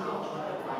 out of the